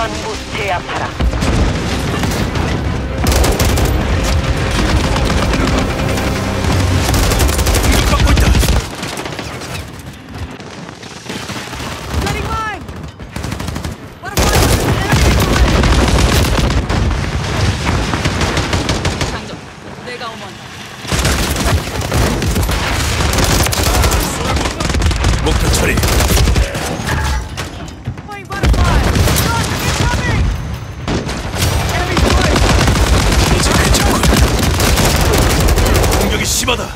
전부 제압하라. 목표 처리. 심하다.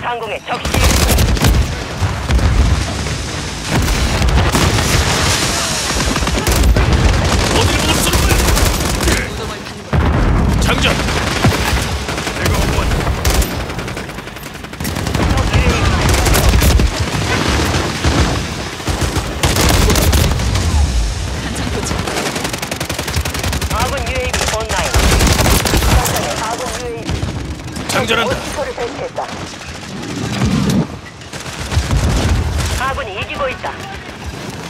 상공의 적시. 어딜 보고 쏘는 장전. 장전한다.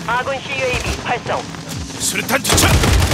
아군 CUAV 활성. 수류탄 투척!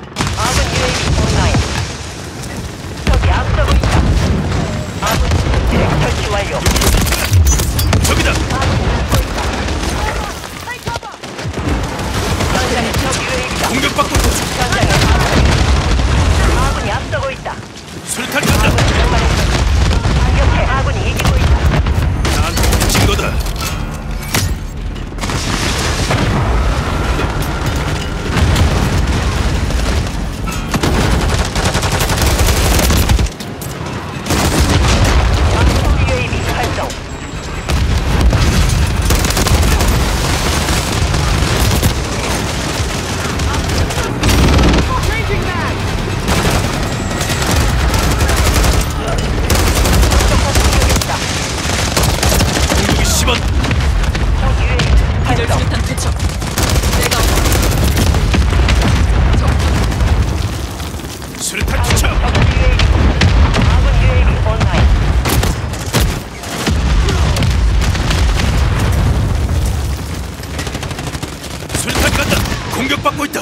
공격받고 있다.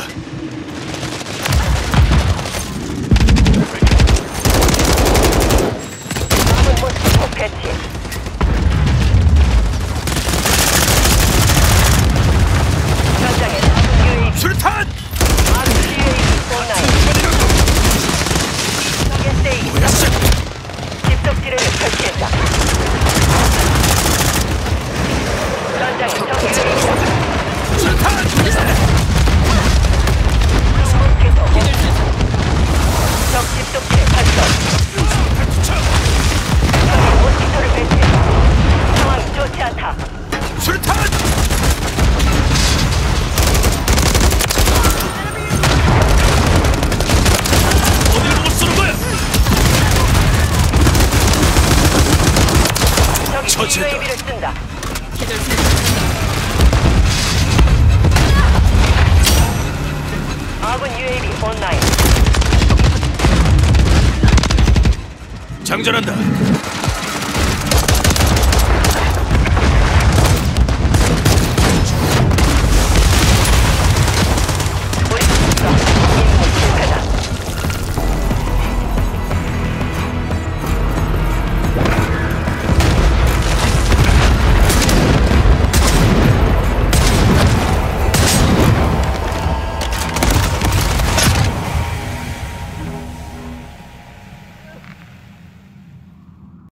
뭐야? 집적지를 설치. 처치했다. 장전한다.